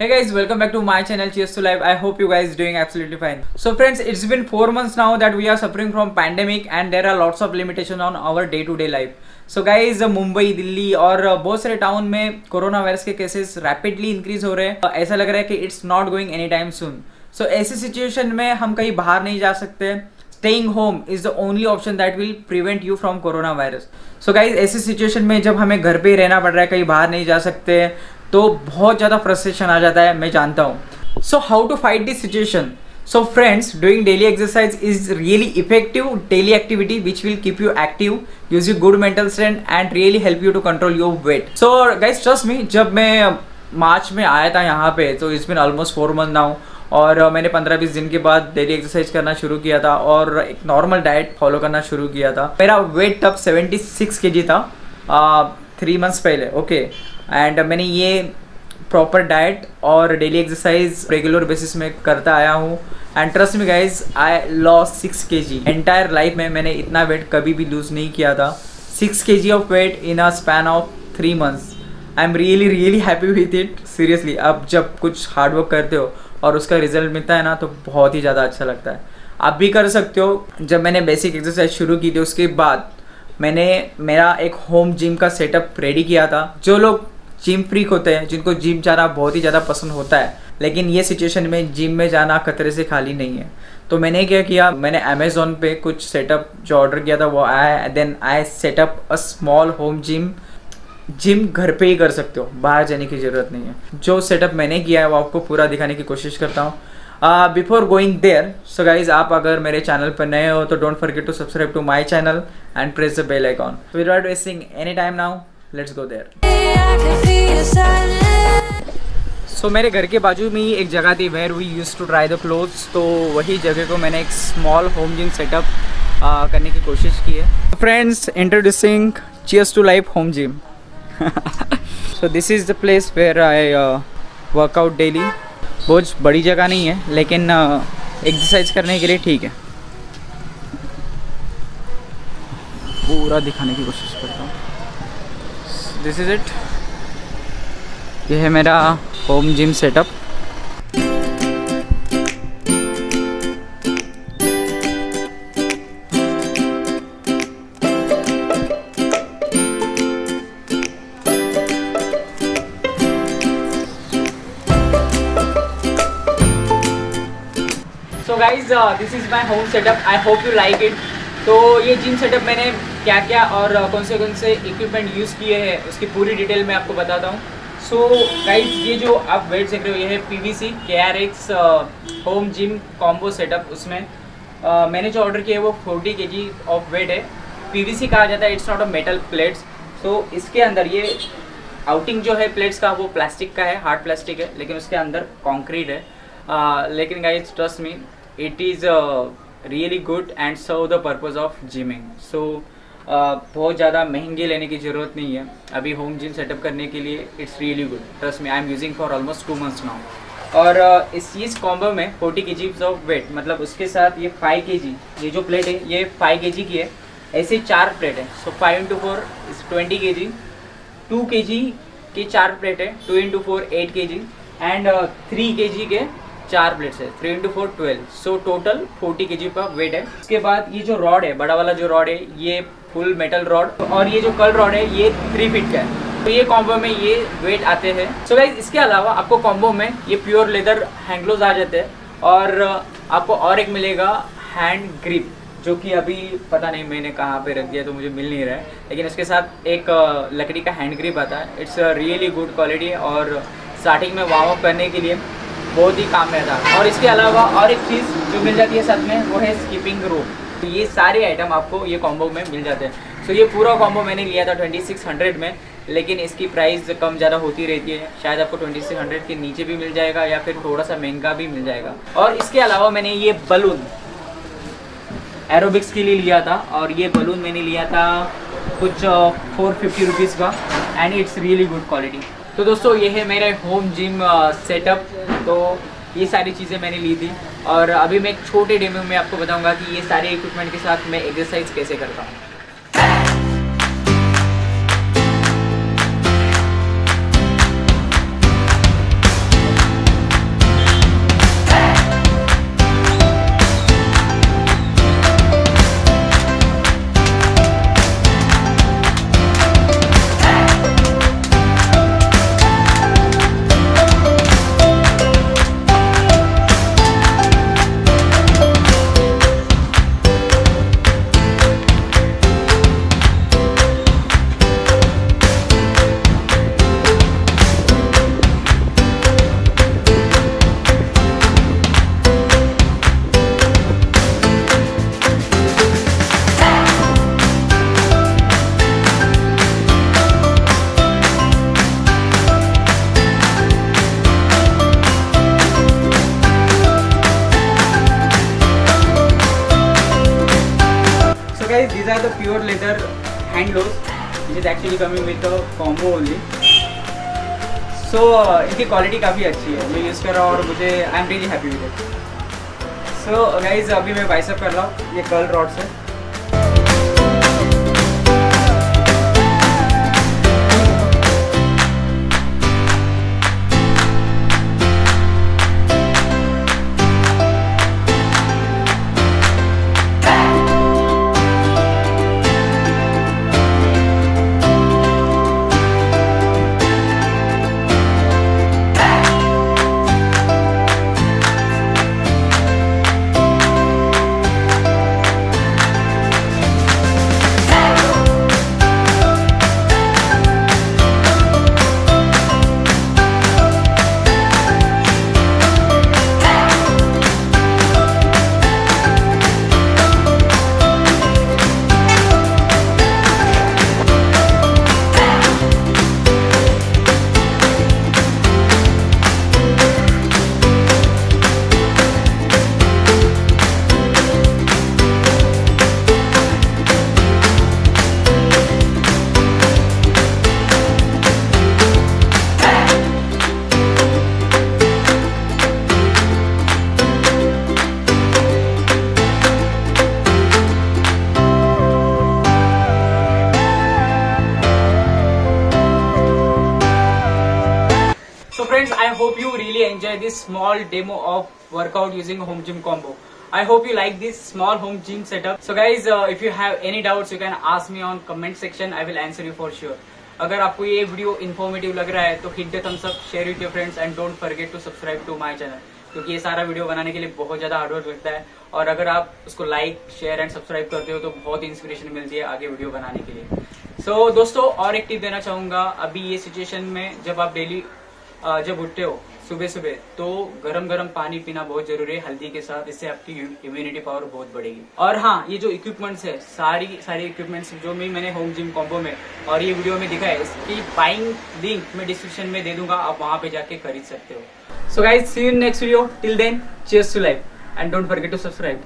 Hey guys, welcome back to my channel Cheers to Life. I hope you guys doing absolutely fine. So friends, it's been 4 months now that we are suffering from pandemic and there are lots of limitation on our day to day life. So guys Mumbai Delhi और बहुत सारे town में corona virus के cases rapidly increase हो रहे हैं ऐसा लग रहा है कि it's not going any time soon so ऐसी सिचुएशन में हम कहीं बाहर नहीं जा सकते staying home is the only option that will prevent you from corona virus so guys ऐसी सिचुएशन में जब हमें घर पे ही रहना पड़ रहा है कहीं बाहर नहीं जा सकते तो बहुत ज़्यादा फ्रस्ट्रेशन आ जाता है, मैं जानता हूँ। So how to fight this situation so friends doing daily exercise is really effective daily activity which will keep you active use you good mental strength and really help you to control your weight so guys trust me जब मैं March में आया था यहाँ पे तो it's been almost four month now और मैंने पंद्रह बीस दिन के बाद डेली एक्सरसाइज करना शुरू किया था और एक नॉर्मल डाइट फॉलो करना शुरू किया था। मेरा वेट अब सेवेंटी सिक्स के जी था थ्री मंथ्स पहले ओके. एंड मैंने ये प्रॉपर डाइट और डेली एक्सरसाइज रेगुलर बेसिस में करता आया हूँ। And trust me guys I loss six K G entire life में मैंने इतना वेट कभी भी लूज नहीं किया था। Six K G of weight in a span of three months I am really really happy with it seriously अब जब कुछ हार्डवर्क करते हो और उसका रिज़ल्ट मिलता है ना तो बहुत ही ज़्यादा अच्छा लगता है। आप भी कर सकते हो। जब मैंने बेसिक एक्सरसाइज शुरू की थी, उसके बाद मैंने मेरा एक होम जिम का सेटअप रेडी किया था। जो लोग जिम फ्रीक होते हैं, जिनको जिम जाना बहुत ही ज़्यादा पसंद होता है, लेकिन ये सिचुएशन में जिम में जाना खतरे से खाली नहीं है। तो मैंने क्या किया, मैंने अमेजोन पे कुछ सेटअप जो ऑर्डर किया था, वो आया then I setup a small home gym gym घर पे ही कर सकते हो, बाहर जाने की ज़रूरत नहीं है। जो सेटअप मैंने किया है, वो आपको पूरा दिखाने की कोशिश करता हूँ। Before going there so guys आप अगर मेरे चैनल पर नए हो तो don't forget to subscribe to my channel and press the bell icon without wasting any time now let's go there so so, मेरे घर के बाजू में ही एक जगह थी where we use to try the clothes तो वही जगह को मैंने एक स्मॉल होम जिम सेटअप करने की कोशिश की है। Friends introducing cheers to life home gym so this is the place where I workout daily बहुत बड़ी जगह नहीं है लेकिन एक्सरसाइज uh, करने के लिए ठीक है। पूरा दिखाने की कोशिश करता हूँ। दिस इज़ इट ये है मेरा home gym setup guys this is my home setup I hope you like it तो ये जिम सेटअप मैंने क्या क्या और uh, कौन से कौन से इक्विपमेंट यूज़ किए हैं उसकी पूरी डिटेल मैं आपको बताता हूँ। सो गाइज़ ये जो आप वेट देख रहे हो ये है P V C K R X home gym combo setup उसमें। Uh, मैंने जो ऑर्डर किया है वो forty K G of weight है। पी वी सी कहा जाता है it's not a metal plates तो इसके अंदर ये आउटिंग जो है प्लेट्स का वो प्लास्टिक का है हार्ड प्लास्टिक है लेकिन उसके अंदर कॉन्क्रीट है। Uh, लेकिन guys trust me it is really good and serve the purpose of gyming so बहुत ज़्यादा महँगे लेने की ज़रूरत नहीं है। अभी होम जिम सेटअप करने के लिए it's really good trust me I am using for almost two months now और इस चीज़ कॉम्बो में forty K G of wait मतलब उसके साथ ये फाइव के जी ये जो प्लेट है, ये फाइव के जी की है। ऐसे चार प्लेट है। So five into four is twenty K G two के जी की चार प्लेट है टू इंटू फोर एट के जी एंड थ्री के जी के चार प्लेट्स है। Three into four twelve so total forty K G का वेट है। उसके बाद ये जो रॉड है, बड़ा वाला जो रॉड है, ये फुल मेटल रॉड और ये जो कल रॉड है, ये थ्री फीट का है। तो ये कॉम्बो में ये वेट आते हैं। सो गाइज़ इसके अलावा आपको कॉम्बो में ये प्योर लेदर हैंडग्लोव आ जाते हैं और आपको और एक मिलेगा हैंड ग्रिप जो कि अभी पता नहीं मैंने कहाँ पे रख दिया तो मुझे मिल नहीं रहा है। लेकिन उसके साथ एक लकड़ी का हैंड ग्रिप आता है। इट्स रियली गुड क्वालिटी और स्टार्टिंग में वार्म अप करने के लिए बहुत ही काम में था और इसके अलावा और एक चीज़ जो मिल जाती है साथ में, वो है स्कीपिंग रोप तो ये सारे आइटम आपको ये कॉम्बो में मिल जाते हैं। सो ये पूरा कॉम्बो मैंने लिया था ट्वेंटी सिक्स हंड्रेड में, लेकिन इसकी प्राइस कम ज़्यादा होती रहती है। शायद आपको ट्वेंटी सिक्स हंड्रेड के नीचे भी मिल जाएगा या फिर थोड़ा सा महँगा भी मिल जाएगा। और इसके अलावा मैंने ये बलून एरोबिक्स के लिए लिया था और ये बलून मैंने लिया था कुछ फोर फिफ्टी रुपीज़ का and it's really good quality तो दोस्तों, ये है मेरे होम जिम सेटअप तो ये सारी चीज़ें मैंने ली थी। और अभी मैं एक छोटे डेमो में आपको बताऊँगा कि ये सारे इक्विपमेंट के साथ मैं एक्सरसाइज कैसे करता हूँ। Guys, these are the pure leather hand gloves, which is actually coming with the combo only. So so, इनकी क्वालिटी काफ़ी अच्छी है मैं यूज़ कर रहा हूँ और मुझे I am really happy with it so guys अभी मैं बाइसअप कर रहा हूँ ये कर्ल रॉड से hope you really enjoy this small demo of workout using home gym combo. I hope you like this small home gym setup. So guys, uh, if you have any doubts, you can ask me on comment section. I will answer you for sure. अगर आपको ये video informative लग रहा है तो hit the thumbs up share with your friends and don't forget to subscribe to my channel क्योंकि ये सारा वीडियो बनाने के लिए बहुत ज़्यादा हार्डवर्क लगता है और अगर आप उसको लाइक शेयर एंड सब्सक्राइब करते हो तो बहुत इंस्पिरेशन मिलती है आगे वीडियो बनाने के लिए सो so, दोस्तों और एक टिप देना चाहूँगा अभी ये सिचुएशन में जब आप डेली जब उठते हो सुबह सुबह तो गरम गरम पानी पीना बहुत ज़रूरी है, हल्दी के साथ, इससे आपकी इम्यूनिटी पावर बहुत बढ़ेगी। और हाँ ये जो इक्विपमेंट्स है, सारी सारी इक्विपमेंट्स जो भी मैंने होम जिम कॉम्बो में और ये वीडियो में दिखा है, इसकी बाइंग लिंक मैं डिस्क्रिप्शन में दे दूँगा, आप वहाँ पे जाके खरीद सकते हो। So guys see you next video till then cheers to life and don't forget to subscribe